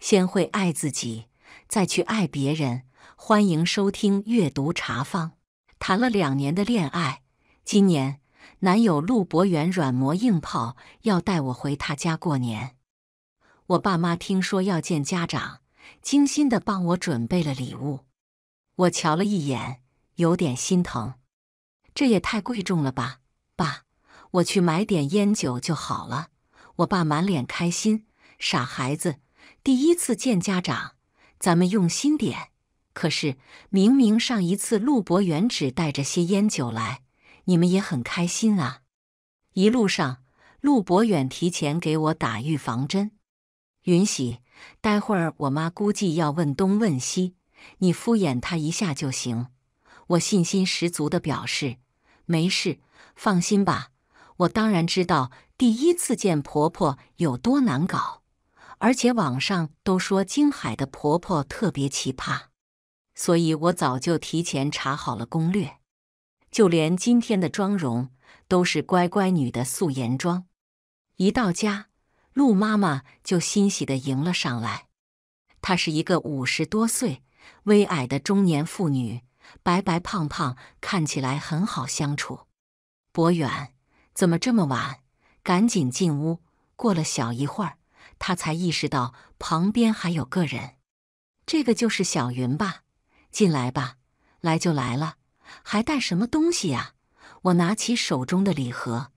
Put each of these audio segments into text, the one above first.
先会爱自己，再去爱别人。欢迎收听阅读茶坊。谈了两年的恋爱，今年男友陆博远软磨硬泡要带我回他家过年。我爸妈听说要见家长，精心的帮我准备了礼物。我瞧了一眼，有点心疼。这也太贵重了吧，爸，我去买点烟酒就好了。我爸满脸开心，傻孩子，第一次见家长，咱们用心点。可是明明上一次陆博远只带着些烟酒来，你们也很开心啊。一路上，陆博远提前给我打预防针。允喜，待会儿我妈估计要问东问西，你敷衍她一下就行。我信心十足的表示。没事，放心吧。我当然知道第一次见婆婆有多难搞，而且网上都说京海的婆婆特别奇葩，所以我早就提前查好了攻略。就连今天的妆容都是乖乖女的素颜妆。一到家，陆妈妈就欣喜地迎了上来。她是一个五十多岁、微矮的中年妇女。白白胖胖，看起来很好相处。博远，怎么这么晚？赶紧进屋。过了小一会儿，他才意识到旁边还有个人。这个就是小云吧？进来吧，来就来了，还带什么东西呀？我拿起手中的礼盒，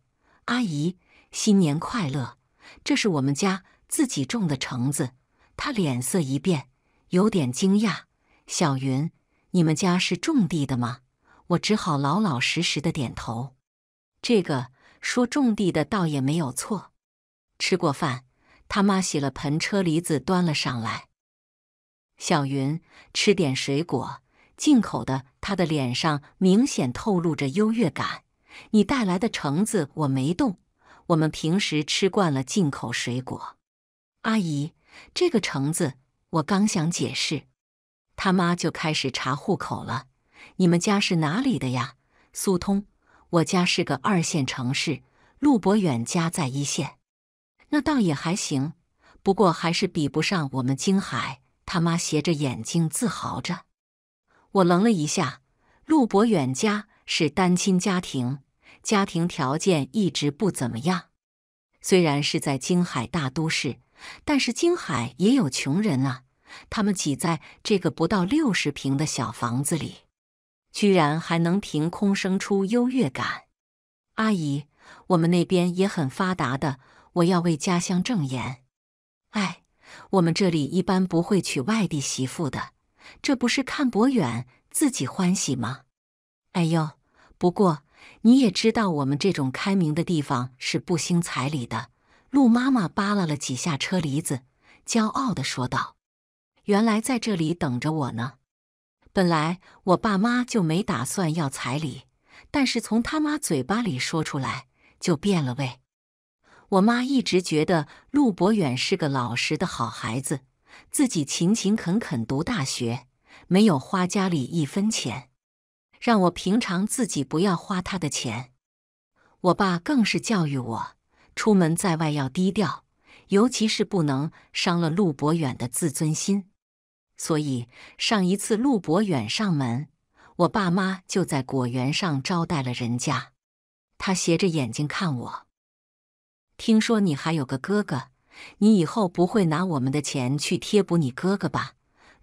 阿姨，新年快乐！这是我们家自己种的橙子。他脸色一变，有点惊讶。小云。你们家是种地的吗？我只好老老实实的点头。这个说种地的倒也没有错。吃过饭，他妈洗了盆车厘子端了上来。小云吃点水果，进口的。他的脸上明显透露着优越感。你带来的橙子我没动，我们平时吃惯了进口水果。阿姨，这个橙子我刚想解释。他妈就开始查户口了。你们家是哪里的呀？苏通，我家是个二线城市。陆博远家在一线，那倒也还行，不过还是比不上我们京海。他妈斜着眼睛自豪着。我愣了一下。陆博远家是单亲家庭，家庭条件一直不怎么样。虽然是在京海大都市，但是京海也有穷人啊。他们挤在这个不到六十平的小房子里，居然还能凭空生出优越感。阿姨，我们那边也很发达的。我要为家乡正言。哎，我们这里一般不会娶外地媳妇的，这不是看博远自己欢喜吗？哎呦，不过你也知道，我们这种开明的地方是不兴彩礼的。陆妈妈扒拉了几下车厘子，骄傲地说道。原来在这里等着我呢。本来我爸妈就没打算要彩礼，但是从他妈嘴巴里说出来就变了味。我妈一直觉得陆博远是个老实的好孩子，自己勤勤恳恳读大学，没有花家里一分钱，让我平常自己不要花他的钱。我爸更是教育我，出门在外要低调，尤其是不能伤了陆博远的自尊心。所以上一次陆博远上门，我爸妈就在果园上招待了人家。他斜着眼睛看我。听说你还有个哥哥，你以后不会拿我们的钱去贴补你哥哥吧？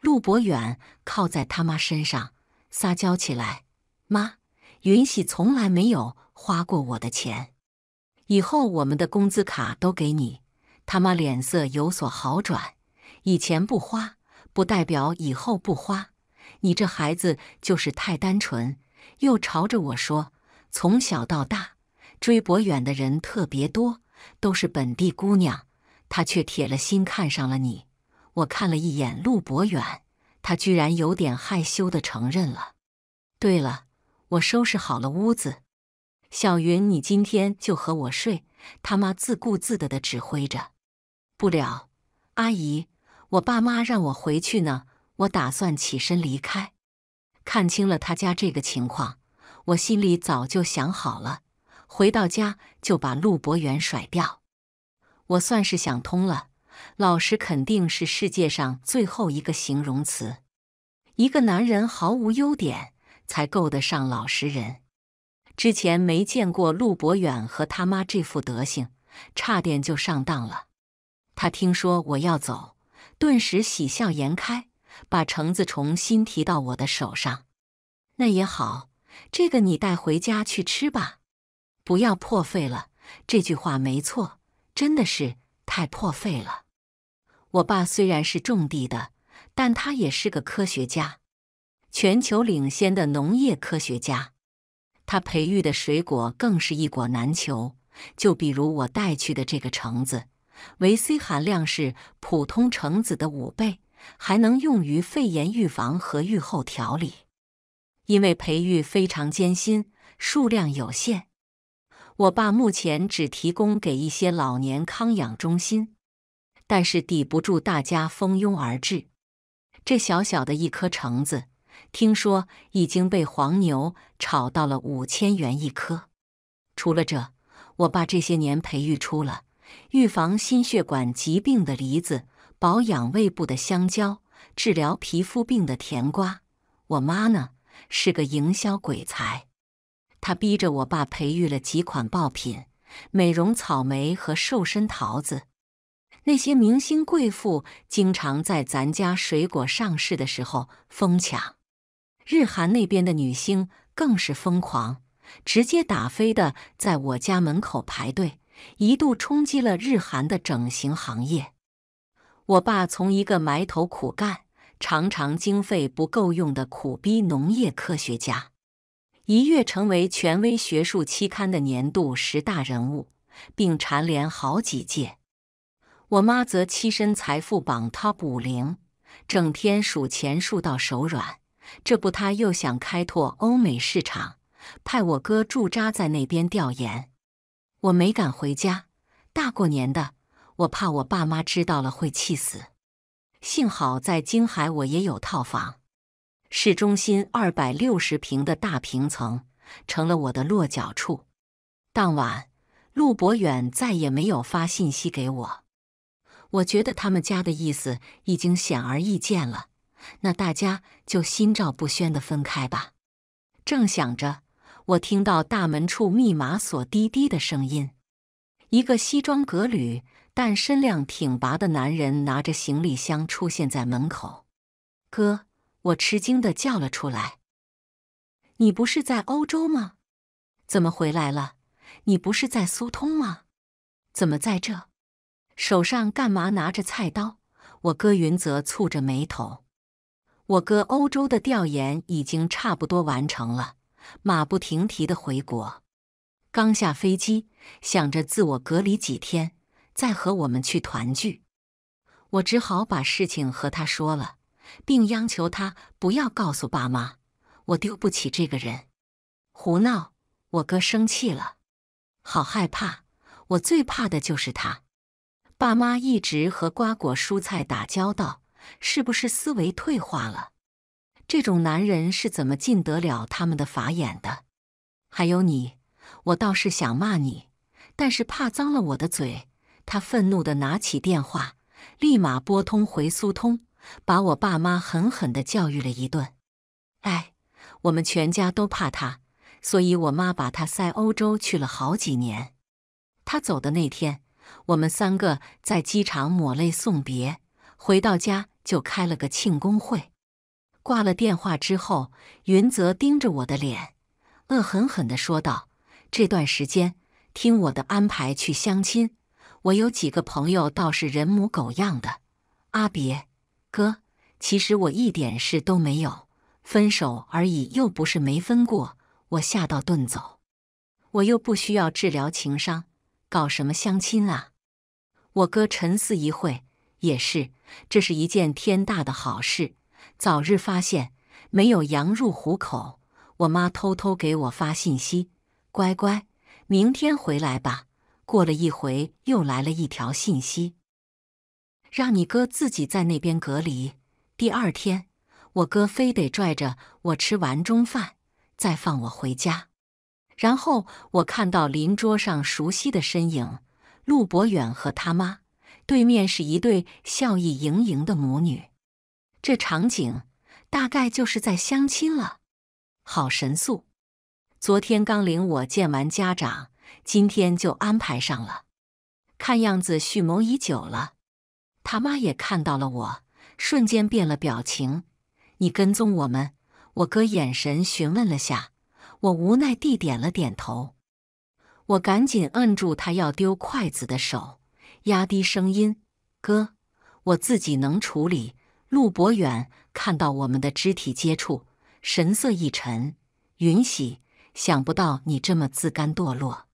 陆博远靠在他妈身上撒娇起来。妈，云喜从来没有花过我的钱，以后我们的工资卡都给你。他妈脸色有所好转，以前不花。不代表以后不花，你这孩子就是太单纯。又朝着我说，从小到大追博远的人特别多，都是本地姑娘，他却铁了心看上了你。我看了一眼陆博远，他居然有点害羞的承认了。对了，我收拾好了屋子，小云，你今天就和我睡。他妈自顾自的的指挥着。不了，阿姨。我爸妈让我回去呢，我打算起身离开。看清了他家这个情况，我心里早就想好了，回到家就把陆博远甩掉。我算是想通了，老实肯定是世界上最后一个形容词。一个男人毫无优点，才够得上老实人。之前没见过陆博远和他妈这副德行，差点就上当了。他听说我要走，顿时喜笑颜开，把橙子重新提到我的手上。那也好，这个你带回家去吃吧，不要破费了。这句话没错，真的是太破费了。我爸虽然是种地的，但他也是个科学家，全球领先的农业科学家。他培育的水果更是一果难求。就比如我带去的这个橙子，维 C 含量是普通橙子的五倍，还能用于肺炎预防和预后调理。因为培育非常艰辛，数量有限，我爸目前只提供给一些老年康养中心。但是抵不住大家蜂拥而至，这小小的一颗橙子，听说已经被黄牛炒到了五千元一颗。除了这，我爸这些年培育出了预防心血管疾病的梨子，保养胃部的香蕉，治疗皮肤病的甜瓜。我妈呢，是个营销鬼才，他逼着我爸培育了几款爆品：美容草莓和瘦身桃子。那些明星贵妇经常在咱家水果上市的时候疯抢，日韩那边的女星更是疯狂，直接打飞的在我家门口排队，一度冲击了日韩的整形行业。我爸从一个埋头苦干、常常经费不够用的苦逼农业科学家，一跃成为权威学术期刊的年度十大人物，并蝉联好几届。我妈则栖身财富榜 Top 五零，整天数钱数到手软。这不，她又想开拓欧美市场，派我哥驻扎在那边调研。我没敢回家，大过年的，我怕我爸妈知道了会气死。幸好在京海，我也有套房，市中心二百六十平的大平层，成了我的落脚处。当晚，陆博远再也没有发信息给我。我觉得他们家的意思已经显而易见了，那大家就心照不宣的分开吧。正想着，我听到大门处密码锁滴滴的声音，一个西装革履但身量挺拔的男人拿着行李箱出现在门口。哥，我吃惊的叫了出来：“你不是在欧洲吗？怎么回来了？你不是在苏通吗？怎么在这？”手上干嘛拿着菜刀？我哥云泽蹙着眉头。我哥欧洲的调研已经差不多完成了，马不停蹄的回国。刚下飞机，想着自我隔离几天，再和我们去团聚。我只好把事情和他说了，并央求他不要告诉爸妈，我丢不起这个人。胡闹！我哥生气了，好害怕，我最怕的就是他。爸妈一直和瓜果蔬菜打交道，是不是思维退化了？这种男人是怎么进得了他们的法眼的？还有你，我倒是想骂你，但是怕脏了我的嘴。他愤怒地拿起电话，立马拨通回苏通，把我爸妈狠狠地教育了一顿。哎，我们全家都怕他，所以我妈把他塞欧洲去了好几年。他走的那天。我们三个在机场抹泪送别，回到家就开了个庆功会。挂了电话之后，云泽盯着我的脸，恶狠狠地说道：“这段时间听我的安排去相亲，我有几个朋友倒是人模狗样的。阿别哥，其实我一点事都没有，分手而已，又不是没分过。我吓到遁走，我又不需要治疗情伤。”搞什么相亲啊？我哥沉思一会，也是，这是一件天大的好事，早日发现，没有羊入虎口。我妈偷偷给我发信息：“乖乖，明天回来吧。”过了一回，又来了一条信息：“让你哥自己在那边隔离。”第二天，我哥非得拽着我吃完中饭，再放我回家。然后我看到邻桌上熟悉的身影，陆博远和他妈。对面是一对笑意盈盈的母女。这场景大概就是在相亲了，好神速！昨天刚领我见完家长，今天就安排上了。看样子蓄谋已久了。他妈也看到了我，瞬间变了表情。你跟踪我们？我哥眼神询问了下，我无奈地点了点头。我赶紧摁住他要丢筷子的手，压低声音：“哥，我自己能处理。”陆博远看到我们的肢体接触，神色一沉：“允喜，想不到你这么自甘堕落。”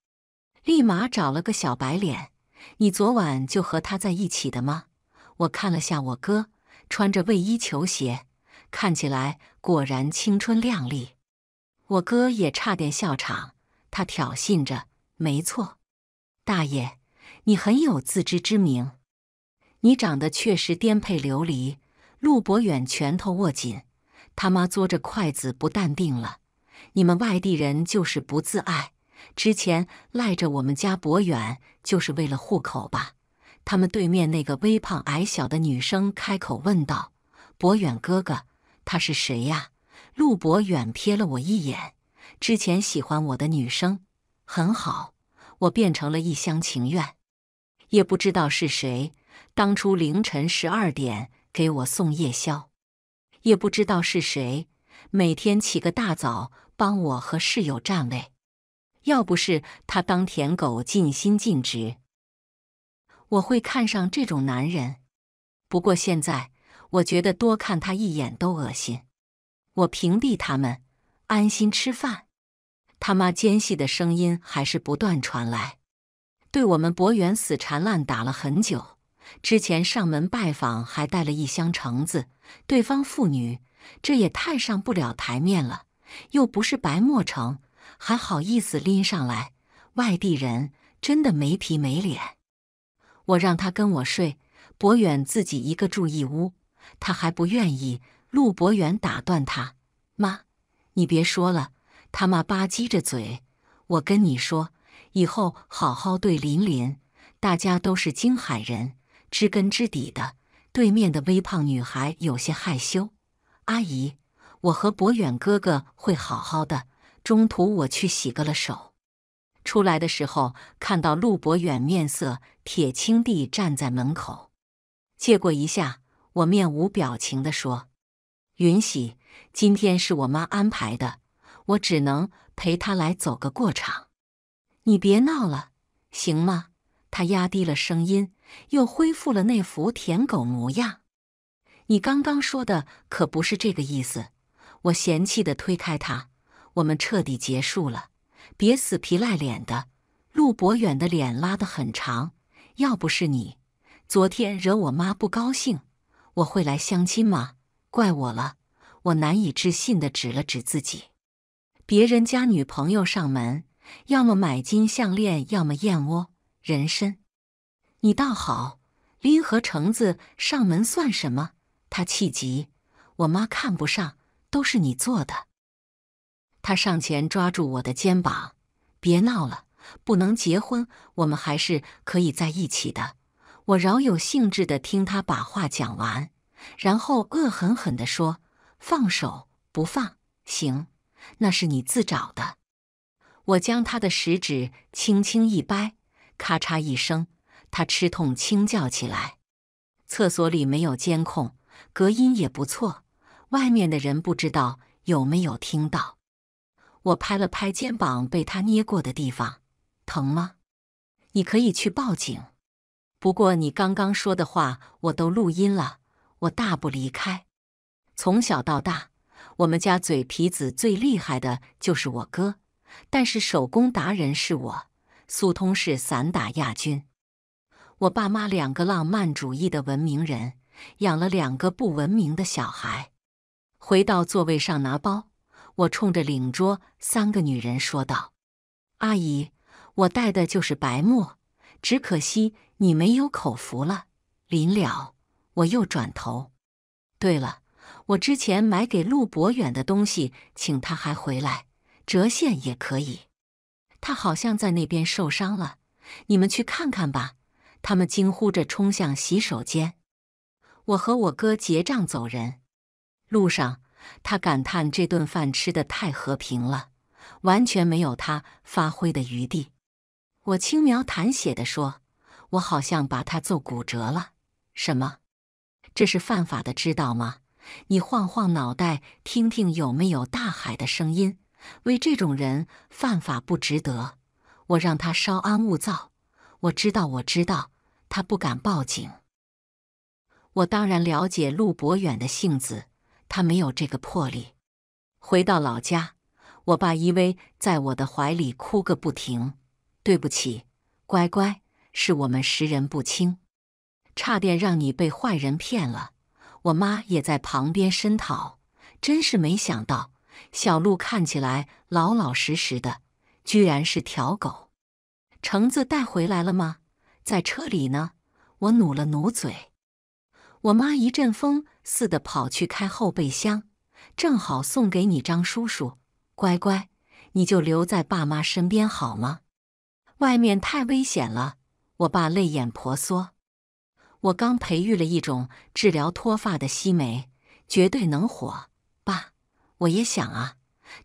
立马找了个小白脸：“你昨晚就和他在一起的吗？”我看了下我哥，穿着卫衣球鞋，看起来果然青春靓丽。我哥也差点笑场，他挑衅着：“没错，大爷，你很有自知之明，你长得确实颠沛流离。”陆博远拳头握紧，他妈嘬着筷子不淡定了。你们外地人就是不自爱，之前赖着我们家博远就是为了户口吧？他们对面那个微胖矮小的女生开口问道：“博远哥哥，他是谁呀？”陆博远瞥了我一眼，之前喜欢我的女生，很好，我变成了一厢情愿，也不知道是谁，当初凌晨十二点。给我送夜宵，也不知道是谁，每天起个大早帮我和室友占位。要不是他当舔狗尽心尽职，我会看上这种男人。不过现在，我觉得多看他一眼都恶心。我屏蔽他们，安心吃饭。他妈尖细的声音还是不断传来，对我们博远死缠烂打了很久。之前上门拜访还带了一箱橙子，对方妇女这也太上不了台面了，又不是白磨橙，还好意思拎上来？外地人真的没皮没脸。我让他跟我睡，博远自己一个住一屋，他还不愿意。陆博远打断他：“妈，你别说了。”他妈吧唧着嘴：“我跟你说，以后好好对琳琳，大家都是京海人。”知根知底的，对面的微胖女孩有些害羞。阿姨，我和博远哥哥会好好的。中途我去洗个了手，出来的时候看到陆博远面色铁青地站在门口，借过一下，我面无表情地说：“允喜，今天是我妈安排的，我只能陪她来走个过场。你别闹了，行吗？”他压低了声音。又恢复了那副舔狗模样。你刚刚说的可不是这个意思。我嫌弃的推开他，我们彻底结束了。别死皮赖脸的。陆博远的脸拉得很长。要不是你昨天惹我妈不高兴，我会来相亲吗？怪我了。我难以置信的指了指自己。别人家女朋友上门，要么买金项链，要么燕窝、人参。你倒好，拎盒橙子上门算什么？他气急，我妈看不上，都是你做的。他上前抓住我的肩膀，别闹了，不能结婚，我们还是可以在一起的。我饶有兴致的听他把话讲完，然后恶狠狠地说：“放手，不放，行，那是你自找的。”我将他的食指轻轻一掰，咔嚓一声。他吃痛轻叫起来。厕所里没有监控，隔音也不错，外面的人不知道有没有听到。我拍了拍肩膀被他捏过的地方，疼吗？你可以去报警。不过你刚刚说的话我都录音了。我大步离开。从小到大，我们家嘴皮子最厉害的就是我哥，但是手工达人是我，苏通是散打亚军。我爸妈两个浪漫主义的文明人，养了两个不文明的小孩。回到座位上拿包，我冲着领桌三个女人说道：“阿姨，我带的就是白沫，只可惜你没有口福了。”临了，我又转头。对了，我之前买给陆博远的东西，请他还回来，折现也可以。他好像在那边受伤了，你们去看看吧。他们惊呼着冲向洗手间。我和我哥结账走人，路上他感叹这顿饭吃的太和平了，完全没有他发挥的余地。我轻描淡写的说：“我好像把他揍骨折了。”什么？这是犯法的，知道吗？你晃晃脑袋，听听有没有大海的声音。为这种人犯法不值得。我让他稍安勿躁。我知道，我知道，他不敢报警。我当然了解陆博远的性子，他没有这个魄力。回到老家，我爸依偎在我的怀里哭个不停。对不起，乖乖，是我们识人不清，差点让你被坏人骗了。我妈也在旁边声讨，真是没想到，小鹿看起来老老实实的，居然是条狗。橙子带回来了吗？在车里呢。我努了努嘴。我妈一阵风似的跑去开后备箱，正好送给你张叔叔。乖乖，你就留在爸妈身边好吗？外面太危险了。我爸泪眼婆娑。我刚培育了一种治疗脱发的西梅，绝对能火。爸，我也想啊，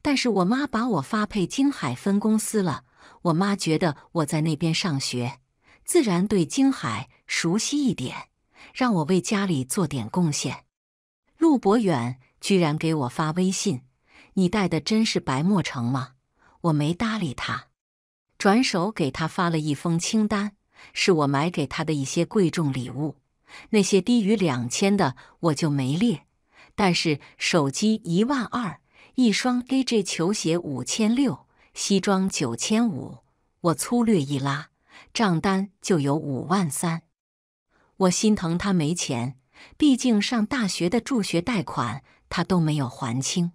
但是我妈把我发配京海分公司了。我妈觉得我在那边上学，自然对京海熟悉一点。让我为家里做点贡献。陆博远居然给我发微信：“你带的真是白墨橙吗？”我没搭理他，转手给他发了一封清单，是我买给他的一些贵重礼物。那些低于两千的我就没列，但是手机一万二，一双 AJ 球鞋五千六，西装九千五，我粗略一拉，账单就有五万三。我心疼他没钱，毕竟上大学的助学贷款他都没有还清，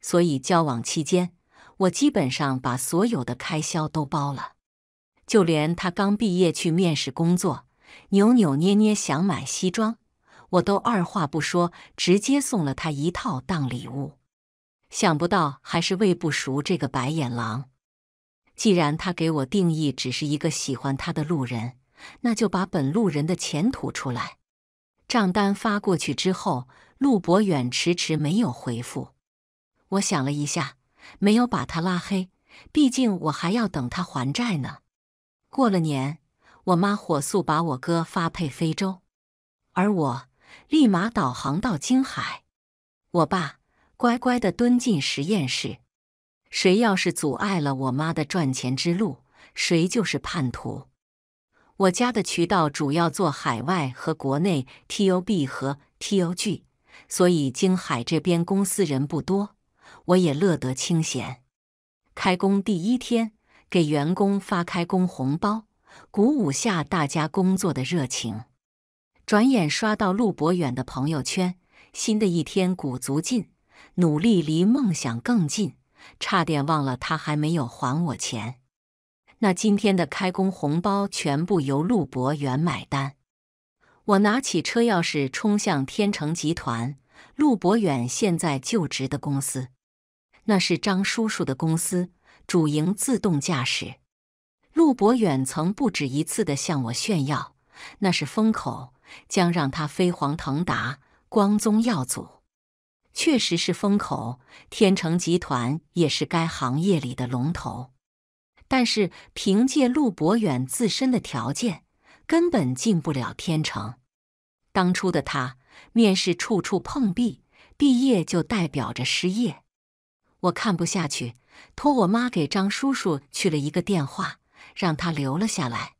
所以交往期间，我基本上把所有的开销都包了，就连他刚毕业去面试工作，扭扭捏捏想买西装，我都二话不说直接送了他一套当礼物。想不到还是喂不熟这个白眼狼，既然他给我定义只是一个喜欢他的路人。那就把本路人的钱吐出来。账单发过去之后，陆博远迟迟没有回复。我想了一下，没有把他拉黑，毕竟我还要等他还债呢。过了年，我妈火速把我哥发配非洲，而我立马导航到京海。我爸乖乖的蹲进实验室。谁要是阻碍了我妈的赚钱之路，谁就是叛徒。我家的渠道主要做海外和国内 T O B 和 T O G，所以京海这边公司人不多，我也乐得清闲。开工第一天，给员工发开工红包，鼓舞下大家工作的热情。转眼刷到陆博远的朋友圈，新的一天鼓足劲，努力离梦想更近，差点忘了他还没有还我钱。那今天的开工红包全部由陆博远买单。我拿起车钥匙冲向天成集团，陆博远现在就职的公司，那是张叔叔的公司，主营自动驾驶。陆博远曾不止一次的向我炫耀，那是风口，将让他飞黄腾达、光宗耀祖。确实是风口，天成集团也是该行业里的龙头。但是凭借陆博远自身的条件，根本进不了天成。当初的他面试处处碰壁，毕业就代表着失业。我看不下去，托我妈给张叔叔去了一个电话，让他留了下来。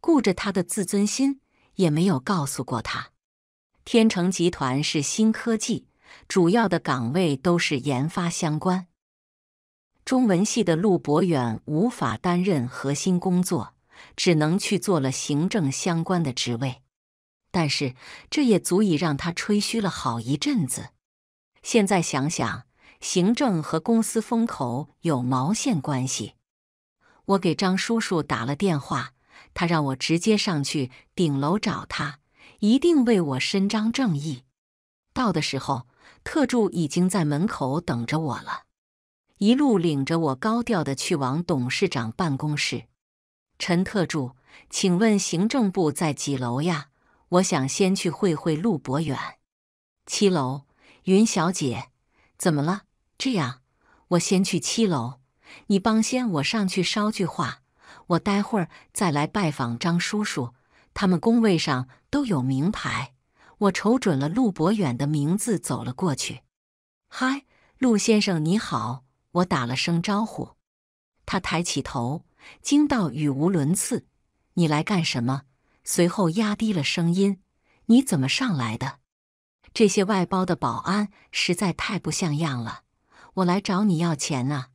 顾着他的自尊心，也没有告诉过他，天成集团是新科技，主要的岗位都是研发相关。中文系的陆博远无法担任核心工作，只能去做了行政相关的职位。但是这也足以让他吹嘘了好一阵子。现在想想，行政和公司风口有毛线关系？我给张叔叔打了电话，他让我直接上去顶楼找他，一定为我伸张正义。到的时候，特助已经在门口等着我了。一路领着我高调的去往董事长办公室。陈特助，请问行政部在几楼呀？我想先去会会陆博远。七楼，云小姐，怎么了？这样，我先去七楼，你帮先我上去捎句话，我待会儿再来拜访张叔叔。他们工位上都有名牌。我瞅准了陆博远的名字，走了过去。嗨，陆先生你好，我打了声招呼。他抬起头，惊到语无伦次。你来干什么？随后压低了声音：“你怎么上来的？这些外包的保安实在太不像样了。我来找你要钱呢。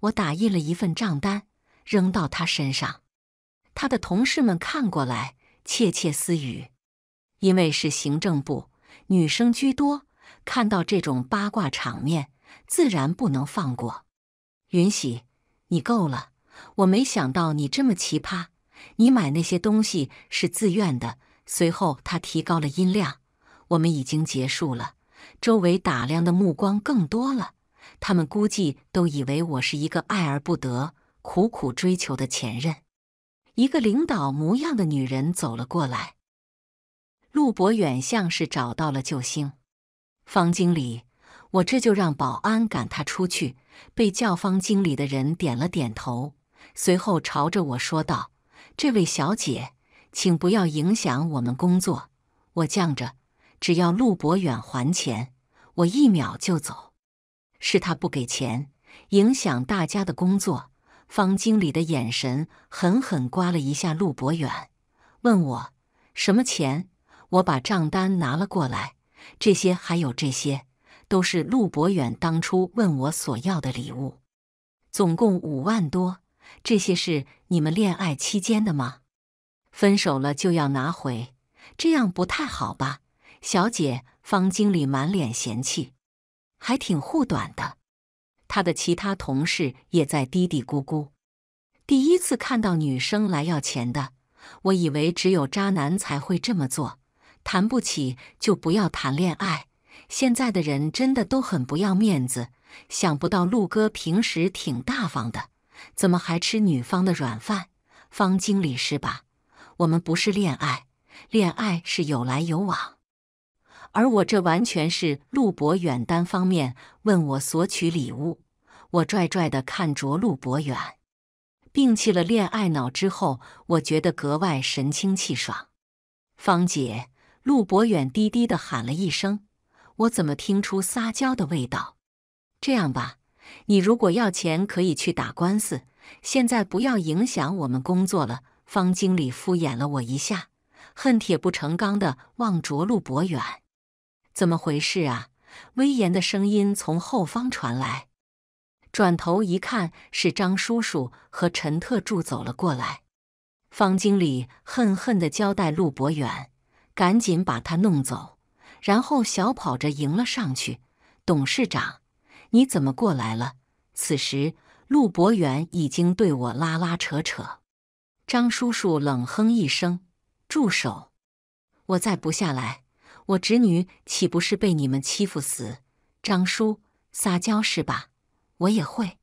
我打印了一份账单，扔到他身上。他的同事们看过来，窃窃私语。因为是行政部，女生居多，看到这种八卦场面，自然不能放过。云喜，你够了！我没想到你这么奇葩。你买那些东西是自愿的。随后，他提高了音量：“我们已经结束了。”周围打量的目光更多了，他们估计都以为我是一个爱而不得、苦苦追求的前任。一个领导模样的女人走了过来。陆博远像是找到了救星，方经理，我这就让保安赶他出去。被叫方经理的人点了点头，随后朝着我说道。这位小姐，请不要影响我们工作。我犟着，只要陆博远还钱，我一秒就走。是他不给钱，影响大家的工作。方经理的眼神狠狠刮了一下陆博远，问我什么钱。我把账单拿了过来，这些还有这些，都是陆博远当初问我所要的礼物，总共五万多。这些是你们恋爱期间的吗？分手了就要拿回，这样不太好吧？小姐，方经理满脸嫌弃，还挺护短的。他的其他同事也在嘀嘀咕咕。第一次看到女生来要钱的，我以为只有渣男才会这么做，谈不起就不要谈恋爱。现在的人真的都很不要面子，想不到陆哥平时挺大方的。怎么还吃女方的软饭？方经理是吧？我们不是恋爱，恋爱是有来有往，而我这完全是陆博远单方面问我索取礼物。我拽拽的看着陆博远，摒弃了恋爱脑之后，我觉得格外神清气爽。方姐，陆博远低低的喊了一声，我怎么听出撒娇的味道？这样吧。你如果要钱，可以去打官司。现在不要影响我们工作了。方经理敷衍了我一下，恨铁不成钢的望着陆博远。怎么回事啊？威严的声音从后方传来。转头一看，是张叔叔和陈特助走了过来。方经理恨恨地交代陆博远，赶紧把他弄走，然后小跑着迎了上去。董事长。你怎么过来了？此时，陆博远已经对我拉拉扯扯。张叔叔冷哼一声：“住手！我再不下来，我侄女岂不是被你们欺负死？”张叔撒娇是吧？我也会。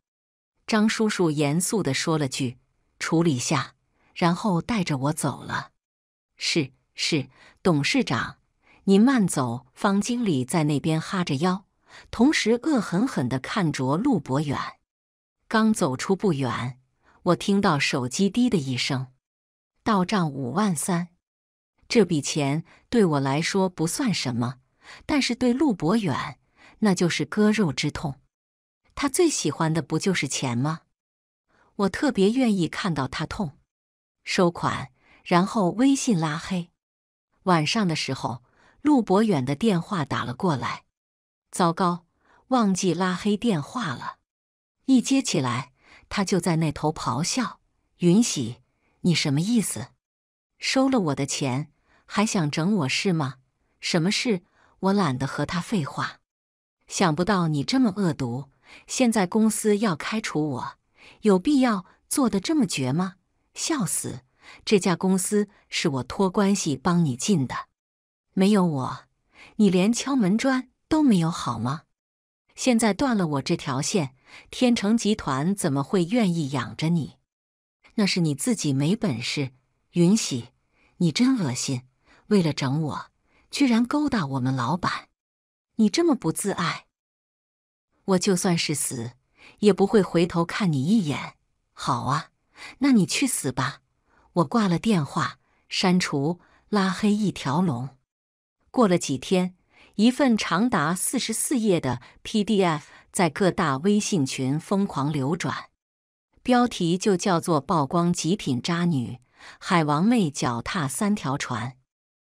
张叔叔严肃地说了句：“处理下。”然后带着我走了。是是，董事长，您慢走。方经理在那边哈着腰。同时，恶狠狠地看着陆博远。刚走出不远，我听到手机滴的一声，到账五万三。这笔钱对我来说不算什么，但是对陆博远，那就是割肉之痛。他最喜欢的不就是钱吗？我特别愿意看到他痛。收款，然后微信拉黑。晚上的时候，陆博远的电话打了过来。糟糕，忘记拉黑电话了。一接起来，他就在那头咆哮：“云喜，你什么意思？收了我的钱，还想整我是吗？什么事？我懒得和他废话。想不到你这么恶毒，现在公司要开除我，有必要做的这么绝吗？笑死！这家公司是我托关系帮你进的，没有我，你连敲门砖。”都没有好吗？现在断了我这条线，天成集团怎么会愿意养着你？那是你自己没本事。云喜，你真恶心！为了整我，居然勾搭我们老板，你这么不自爱，我就算是死，也不会回头看你一眼。好啊，那你去死吧！我挂了电话，删除、拉黑一条龙。过了几天，一份长达四十四页的 PDF 在各大微信群疯狂流转，标题就叫做“曝光极品渣女海王妹脚踏三条船”。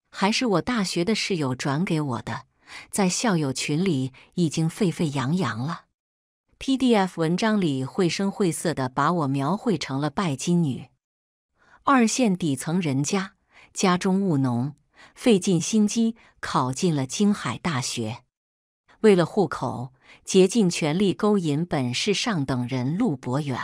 还是我大学的室友转给我的，在校友群里已经沸沸扬扬了。PDF 文章里绘声绘色的把我描绘成了拜金女，二线底层人家，家中务农，费尽心机考进了京海大学，为了户口，竭尽全力勾引本市上等人陆博远。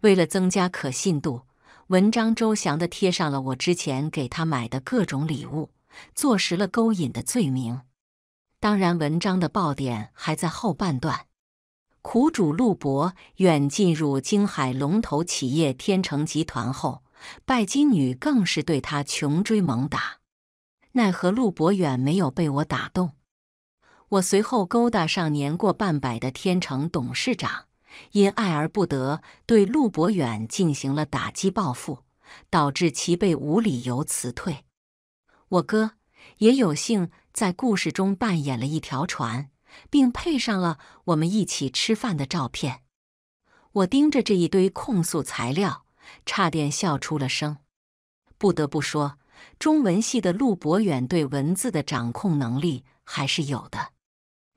为了增加可信度。文章周详地贴上了我之前给他买的各种礼物，坐实了勾引的罪名。当然，文章的爆点还在后半段。苦主陆博远进入京海龙头企业天成集团后，拜金女更是对他穷追猛打。奈何陆博远没有被我打动，我随后勾搭上年过半百的天成董事长。因爱而不得，对陆博远进行了打击报复，导致其被无理由辞退。我哥也有幸在故事中扮演了一条船，并配上了我们一起吃饭的照片。我盯着这一堆控诉材料，差点笑出了声。不得不说，中文系的陆博远对文字的掌控能力还是有的，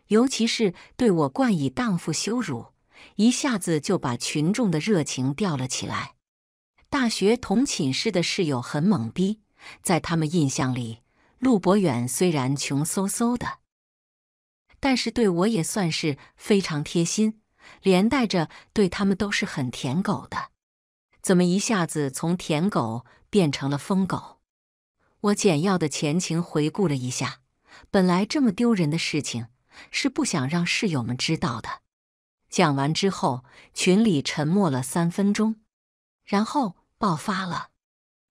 尤其是对我冠以荡妇羞辱。一下子就把群众的热情吊了起来。大学同寝室的室友很懵逼，在他们印象里，陆博远虽然穷嗖嗖的，但是对我也算是非常贴心，连带着对他们都是很舔狗的。怎么一下子从舔狗变成了疯狗？我简要的前情回顾了一下，本来这么丢人的事情，是不想让室友们知道的。讲完之后，群里沉默了三分钟，然后爆发了。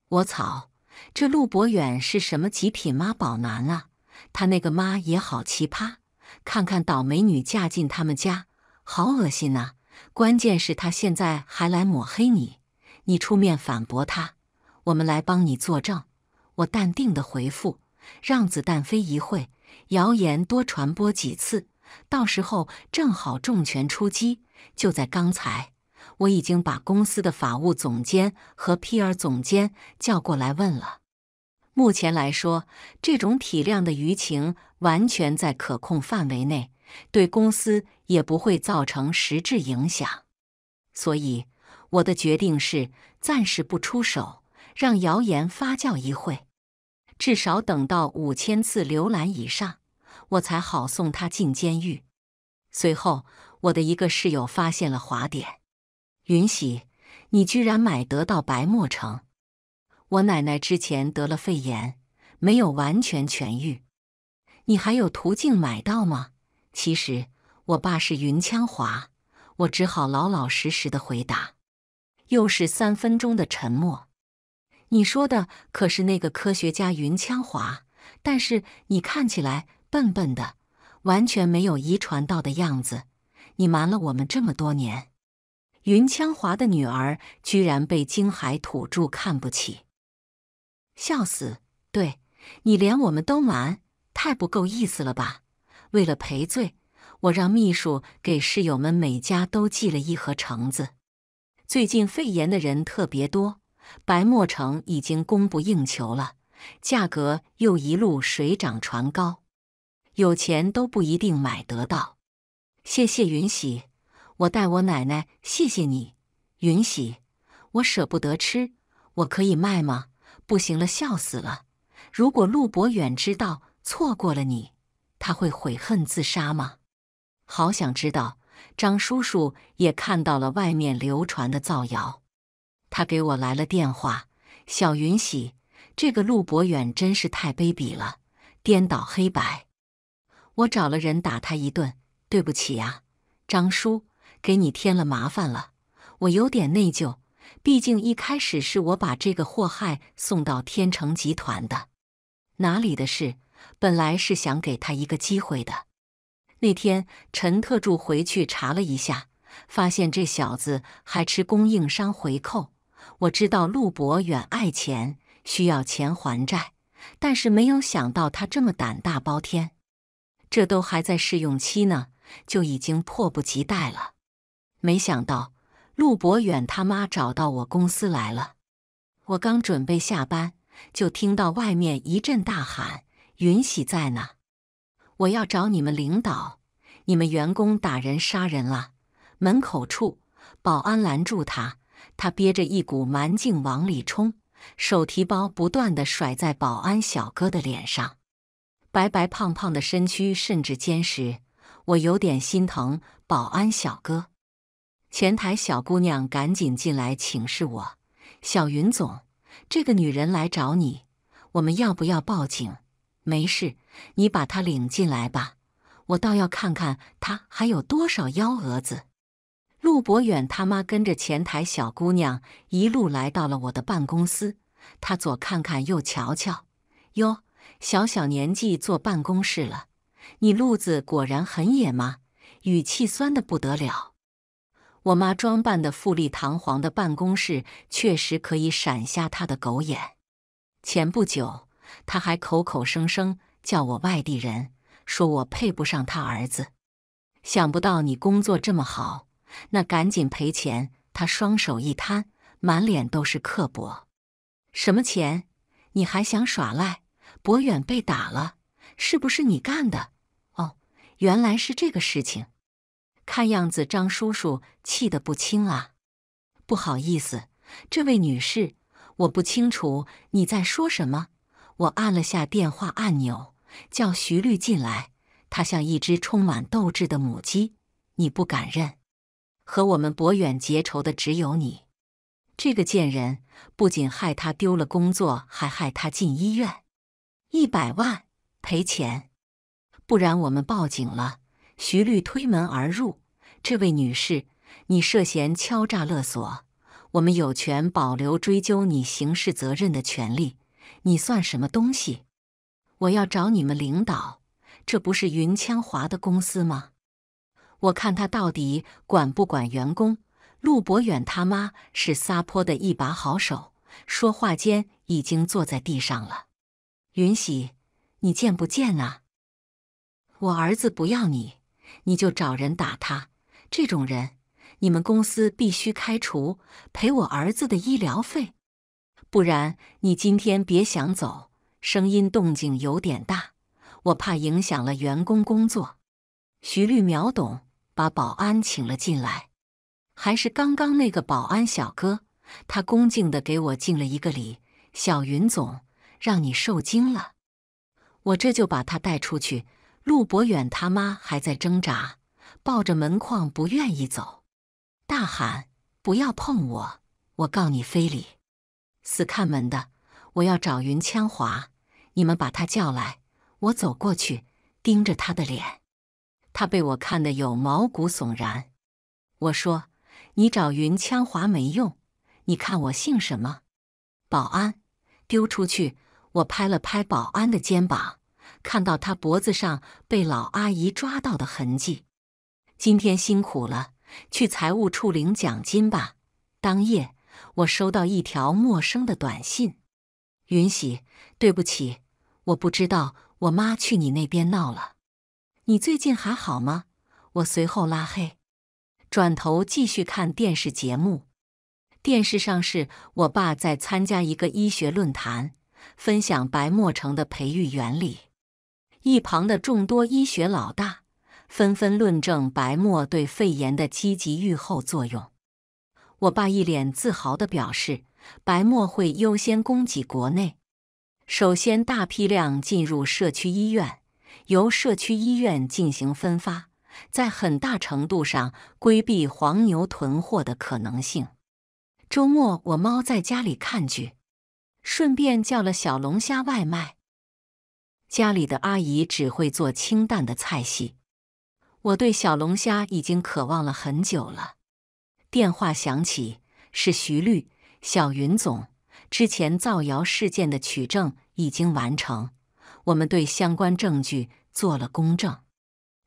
我操，这陆博远是什么极品妈宝男啊？他那个妈也好奇葩，看看倒霉女嫁进他们家，好恶心呐！关键是他现在还来抹黑你，你出面反驳他，我们来帮你作证。我淡定的回复：让子弹飞一会，谣言多传播几次。到时候正好重拳出击。就在刚才，我已经把公司的法务总监和 PR 总监叫过来问了。目前来说，这种体量的舆情完全在可控范围内，对公司也不会造成实质影响。所以，我的决定是暂时不出手，让谣言发酵一会，至少等到五千次浏览以上。我才好送他进监狱。随后，我的一个室友发现了滑点：云喜，你居然买得到白墨橙。我奶奶之前得了肺炎，没有完全痊愈，你还有途径买到吗？其实我爸是云枪华，我只好老老实实的回答。又是三分钟的沉默。你说的可是那个科学家云枪华？但是你看起来……笨笨的，完全没有遗传到的样子。你瞒了我们这么多年，云枪华的女儿居然被京海土著看不起，笑死！对你连我们都瞒，太不够意思了吧？为了赔罪，我让秘书给室友们每家都寄了一盒橙子。最近肺炎的人特别多，白墨橙已经供不应求了，价格又一路水涨船高。有钱都不一定买得到，谢谢云喜，我代我奶奶谢谢你，云喜，我舍不得吃，我可以卖吗？不行了，笑死了！如果陆博远知道错过了你，他会悔恨自杀吗？好想知道。张叔叔也看到了外面流传的造谣，他给我来了电话。小云喜，这个陆博远真是太卑鄙了，颠倒黑白。我找了人打他一顿，对不起呀，张叔，给你添了麻烦了。我有点内疚，毕竟一开始是我把这个祸害送到天成集团的，哪里的事？本来是想给他一个机会的。那天陈特助回去查了一下，发现这小子还吃供应商回扣。我知道陆博远爱钱，需要钱还债，但是没有想到他这么胆大包天。这都还在试用期呢，就已经迫不及待了。没想到陆博远他妈找到我公司来了。我刚准备下班，就听到外面一阵大喊：“云喜在呢！我要找你们领导，你们员工打人杀人了！”门口处，保安拦住他，他憋着一股蛮劲往里冲，手提包不断的甩在保安小哥的脸上。白白胖胖的身躯甚至坚实，我有点心疼保安小哥。前台小姑娘赶紧进来请示我：“小云总，这个女人来找你，我们要不要报警？”“没事，你把她领进来吧，我倒要看看她还有多少幺蛾子。”陆博远他妈跟着前台小姑娘一路来到了我的办公室，他左看看右瞧瞧，哟。小小年纪坐办公室了，你路子果然很野吗？语气酸的不得了。我妈装扮的富丽堂皇的办公室，确实可以闪瞎他的狗眼。前不久，他还口口声声叫我外地人，说我配不上他儿子。想不到你工作这么好，那赶紧赔钱。他双手一摊，满脸都是刻薄。什么钱？你还想耍赖？博远被打了，是不是你干的？哦，原来是这个事情。看样子张叔叔气得不轻啊。不好意思，这位女士，我不清楚你在说什么。我按了下电话按钮，叫徐律进来。他像一只充满斗志的母鸡。你不敢认，和我们博远结仇的只有你。这个贱人不仅害他丢了工作，还害他进医院。一百万赔钱，不然我们报警了。徐律推门而入，这位女士，你涉嫌敲诈勒索，我们有权保留追究你刑事责任的权利。你算什么东西？我要找你们领导，这不是云枪华的公司吗？我看他到底管不管员工。陆博远他妈是撒泼的一把好手，说话间已经坐在地上了。云喜，你贱不贱呐？我儿子不要你，你就找人打他。这种人，你们公司必须开除，赔我儿子的医疗费。不然，你今天别想走。声音动静有点大，我怕影响了员工工作。徐律秒懂，把保安请了进来。还是刚刚那个保安小哥，他恭敬地给我敬了一个礼。小云总。让你受惊了，我这就把他带出去。陆博远他妈还在挣扎，抱着门框不愿意走，大喊：“不要碰我！我告你非礼！”死看门的，我要找云枪华，你们把他叫来。我走过去，盯着他的脸，他被我看得有毛骨悚然。我说：“你找云枪华没用，你看我姓什么？”保安，丢出去！我拍了拍保安的肩膀，看到他脖子上被老阿姨抓到的痕迹。今天辛苦了，去财务处领奖金吧。当夜，我收到一条陌生的短信：“云喜，对不起，我不知道我妈去你那边闹了。你最近还好吗？”我随后拉黑，转头继续看电视节目。电视上是我爸在参加一个医学论坛。分享白墨城的培育原理，一旁的众多医学老大纷纷论证白墨对肺炎的积极预后作用。我爸一脸自豪地表示，白墨会优先供给国内，首先大批量进入社区医院，由社区医院进行分发，在很大程度上规避黄牛囤货的可能性。周末我猫在家里看剧。顺便叫了小龙虾外卖。家里的阿姨只会做清淡的菜系，我对小龙虾已经渴望了很久了。电话响起，是徐律、小云总。之前造谣事件的取证已经完成，我们对相关证据做了公证。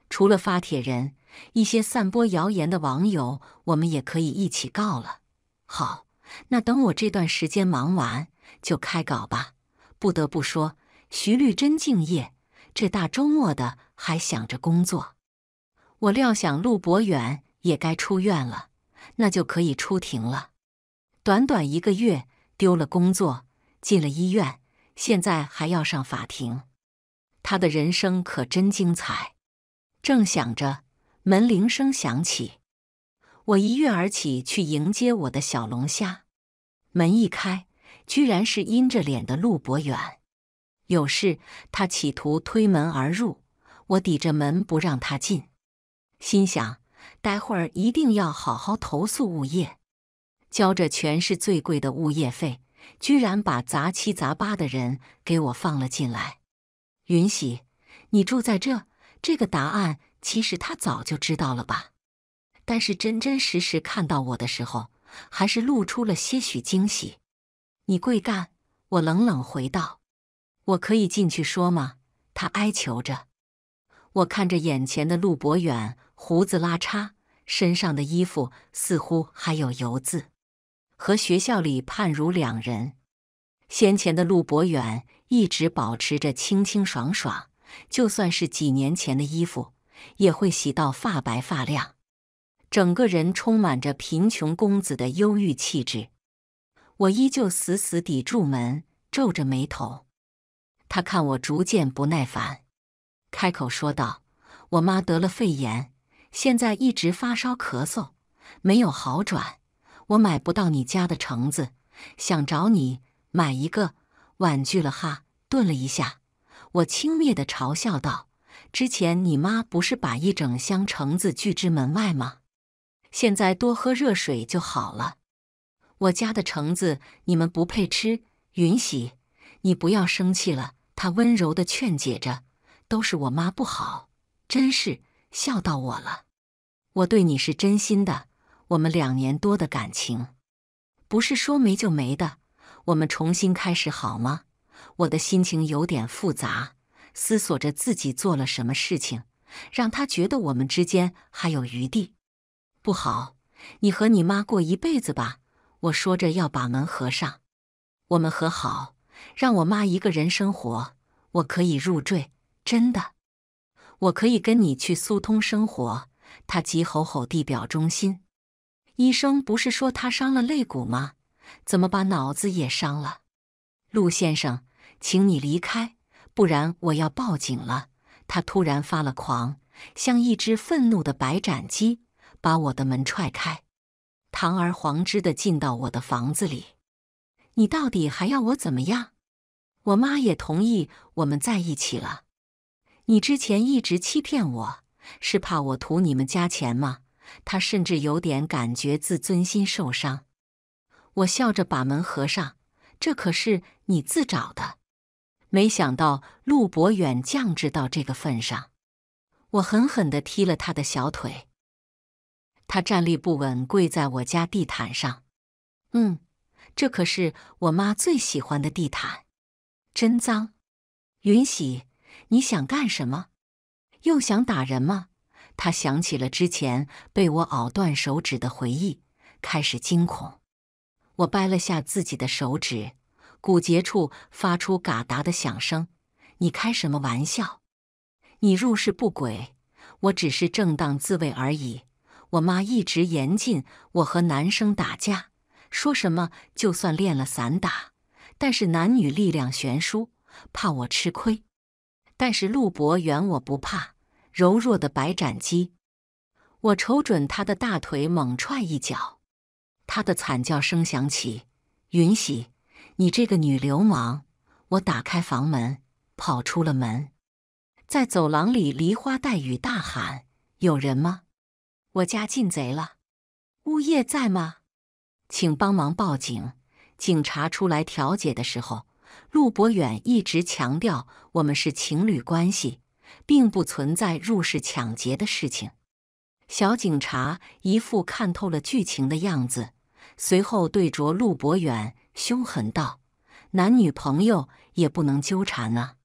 除了发帖人，一些散播谣言的网友，我们也可以一起告了。好，那等我这段时间忙完就开稿吧。不得不说，徐律真敬业，这大周末的还想着工作。我料想陆博远也该出院了，那就可以出庭了。短短一个月。丢了工作，进了医院，现在还要上法庭，他的人生可真精彩。正想着，门铃声响起，我一跃而起去迎接我的小龙虾。门一开，居然是阴着脸的陆博远。有事，他企图推门而入，我抵着门不让他进，心想待会儿一定要好好投诉物业。交着全市最贵的物业费，居然把杂七杂八的人给我放了进来。云喜，你住在这，这个答案其实他早就知道了吧？但是真真实实看到我的时候，还是露出了些许惊喜。你贵干，我冷冷回道：“我可以进去说吗？”他哀求着。我看着眼前的陆博远，胡子拉碴，身上的衣服似乎还有油渍。和学校里判如两人。先前的陆博远一直保持着清清爽爽，就算是几年前的衣服，也会洗到发白发亮，整个人充满着贫穷公子的忧郁气质。我依旧死死抵住门，皱着眉头。他看我逐渐不耐烦，开口说道：“我妈得了肺炎，现在一直发烧咳嗽，没有好转。”我买不到你家的橙子，想找你买一个，婉拒了哈。顿了一下，我轻蔑地嘲笑道：“之前你妈不是把一整箱橙子拒之门外吗？现在多喝热水就好了。我家的橙子你们不配吃。”允喜，你不要生气了。他温柔地劝解着：“都是我妈不好，真是笑到我了。我对你是真心的。”我们两年多的感情，不是说没就没的。我们重新开始好吗？我的心情有点复杂，思索着自己做了什么事情，让他觉得我们之间还有余地。不好，你和你妈过一辈子吧。我说着要把门合上。我们和好，让我妈一个人生活，我可以入赘。真的，我可以跟你去苏通生活。他急吼吼地表忠心。医生不是说他伤了肋骨吗？怎么把脑子也伤了？陆先生，请你离开，不然我要报警了。他突然发了狂，像一只愤怒的白斩鸡，把我的门踹开，堂而皇之的进到我的房子里。你到底还要我怎么样？我妈也同意我们在一起了。你之前一直欺骗我，是怕我图你们家钱吗？他甚至有点感觉自尊心受伤。我笑着把门合上，这可是你自找的。没想到陆博远降至到这个份上，我狠狠地踢了他的小腿。他站立不稳，跪在我家地毯上。嗯，这可是我妈最喜欢的地毯，真脏。云喜，你想干什么？又想打人吗？他想起了之前被我咬断手指的回忆，开始惊恐。我掰了下自己的手指，骨节处发出嘎达的响声。你开什么玩笑？你入室不轨，我只是正当自卫而已。我妈一直严禁我和男生打架，说什么就算练了散打，但是男女力量悬殊，怕我吃亏。但是陆博远我不怕。柔弱的白斩鸡，我瞅准他的大腿，猛踹一脚，他的惨叫声响起。云喜，你这个女流氓！我打开房门，跑出了门，在走廊里梨花带雨大喊：“有人吗？我家进贼了！物业在吗？请帮忙报警！”警察出来调解的时候，陆博远一直强调我们是情侣关系。并不存在入室抢劫的事情。小警察一副看透了剧情的样子，随后对着陆博远凶狠道：“男女朋友也不能纠缠啊！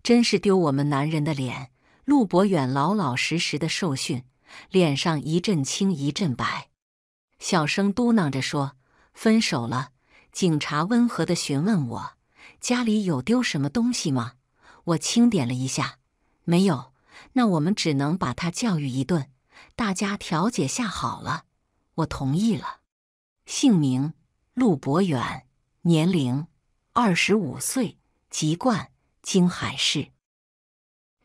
真是丢我们男人的脸！”陆博远老老实实的受训，脸上一阵青一阵白，小声嘟囔着说：“分手了。”警察温和的询问我：“家里有丢什么东西吗？”我轻点了一下：“没有。”那我们只能把他教育一顿，大家调解下好了。我同意了。姓名：陆博远，年龄：二十五岁，籍贯：京海市。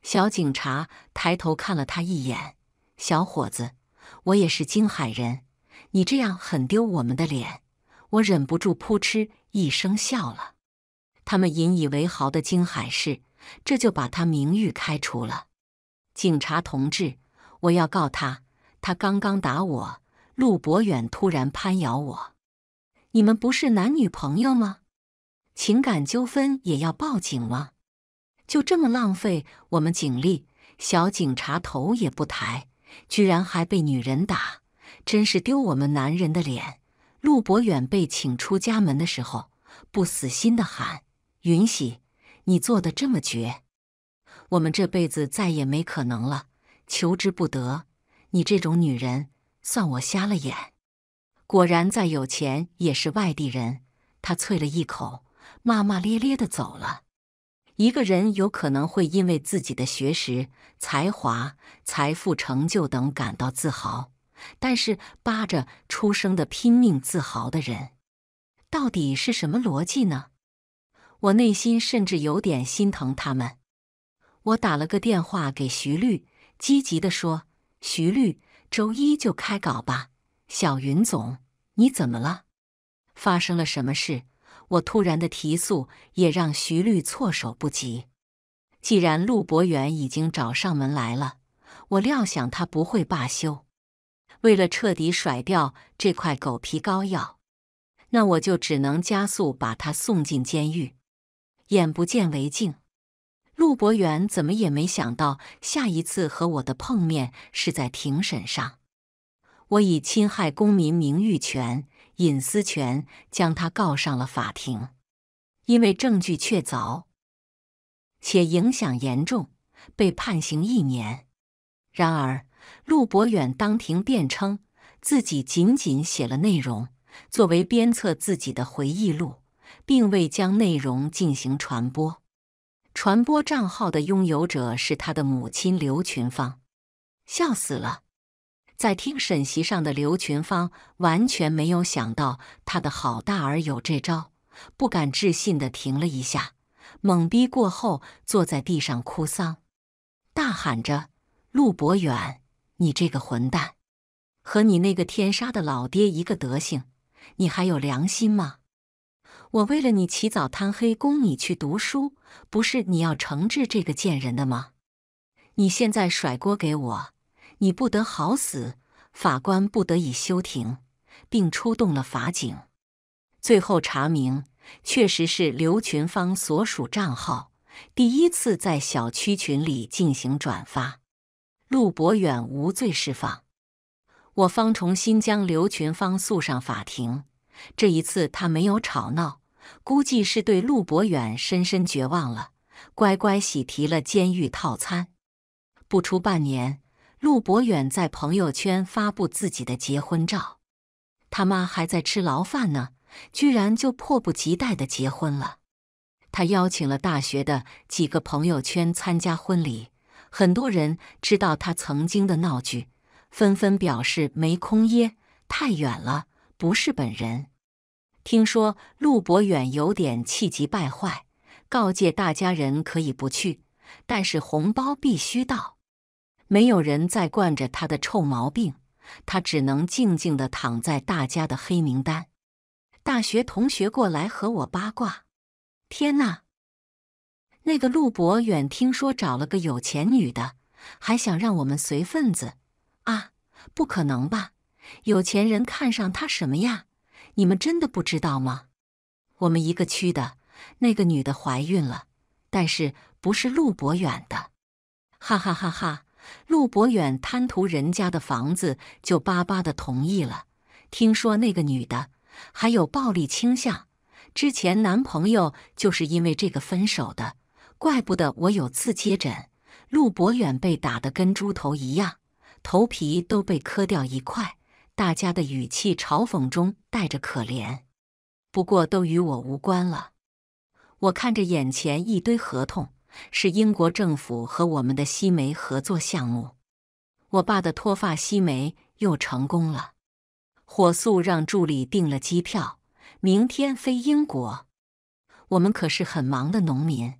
小警察抬头看了他一眼：“小伙子，我也是京海人，你这样很丢我们的脸。”我忍不住扑哧一声笑了。他们引以为豪的京海市，这就把他名誉开除了。警察同志，我要告他，他刚刚打我。陆博远突然攀咬我，你们不是男女朋友吗？情感纠纷也要报警吗？就这么浪费我们警力？小警察头也不抬，居然还被女人打，真是丢我们男人的脸。陆博远被请出家门的时候，不死心的喊：“允喜，你做的这么绝。”我们这辈子再也没可能了，求之不得。你这种女人，算我瞎了眼。果然，再有钱也是外地人。他啐了一口，骂骂咧咧的走了。一个人有可能会因为自己的学识、才华、财富、成就等感到自豪，但是扒着出生的拼命自豪的人，到底是什么逻辑呢？我内心甚至有点心疼他们。我打了个电话给徐律，积极地说：“徐律，周一就开稿吧。”小云总，你怎么了？发生了什么事？我突然的提速也让徐律措手不及。既然陆博远已经找上门来了，我料想他不会罢休。为了彻底甩掉这块狗皮膏药，那我就只能加速把他送进监狱。眼不见为净。陆博远怎么也没想到，下一次和我的碰面是在庭审上。我以侵害公民名誉权、隐私权将他告上了法庭，因为证据确凿，且影响严重，被判刑一年。然而，陆博远当庭辩称，自己仅仅写了内容，作为鞭策自己的回忆录，并未将内容进行传播。传播账号的拥有者是他的母亲刘群芳，笑死了。在听审席上的刘群芳完全没有想到他的好大儿有这招，不敢置信的停了一下，懵逼过后坐在地上哭丧，大喊着：“陆博远，你这个混蛋，和你那个天杀的老爹一个德行，你还有良心吗？”我为了你起早贪黑供你去读书，不是你要惩治这个贱人的吗？你现在甩锅给我，你不得好死！法官不得已休庭，并出动了法警。最后查明，确实是刘群芳所属账号第一次在小区群里进行转发。陆博远无罪释放，我方重新将刘群芳诉上法庭。这一次他没有吵闹，估计是对陆博远深深绝望了，乖乖喜提了监狱套餐。不出半年，陆博远在朋友圈发布自己的结婚照，他妈还在吃牢饭呢，居然就迫不及待的结婚了。他邀请了大学的几个朋友圈参加婚礼，很多人知道他曾经的闹剧，纷纷表示没空耶，太远了。不是本人。听说陆博远有点气急败坏，告诫大家人可以不去，但是红包必须到。没有人再惯着他的臭毛病，他只能静静的躺在大家的黑名单。大学同学过来和我八卦。天哪！那个陆博远听说找了个有钱女的，还想让我们随份子啊？不可能吧？有钱人看上他什么呀？你们真的不知道吗？我们一个区的那个女的怀孕了，但是不是陆博远的？哈哈哈哈！陆博远贪图人家的房子，就巴巴的同意了。听说那个女的还有暴力倾向，之前男朋友就是因为这个分手的，怪不得我有次接诊，陆博远被打得跟猪头一样，头皮都被磕掉一块。大家的语气嘲讽中带着可怜，不过都与我无关了。我看着眼前一堆合同，是英国政府和我们的西梅合作项目。我爸的脱发西梅又成功了，火速让助理订了机票，明天飞英国。我们可是很忙的农民，